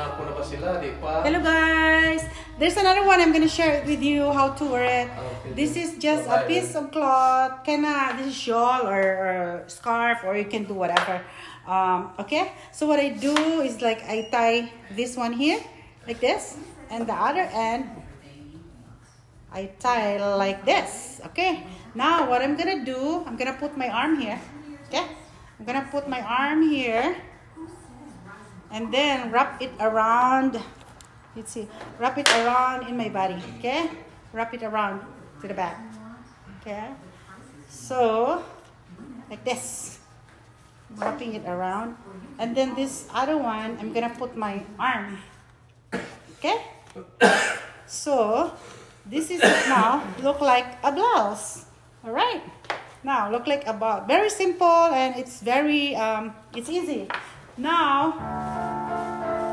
hapon na ba sila? Di pa? Hello guys! There's another one I'm gonna share with you how to wear it. Okay. This is just a piece of cloth, kinda this is shawl or, or scarf or you can do whatever. Um, okay, so what I do is like I tie this one here like this and the other end I tie like this. Okay, now what I'm gonna do, I'm gonna put my arm here. Okay, I'm gonna put my arm here and then wrap it around let's see wrap it around in my body okay? Wrap it around to the back okay? So like this wrapping it around. And then this other one i'm gonna put my arm okay? So this is now look like a blouse all right now look like a blouse. Very simple and it's very um it's easy. Now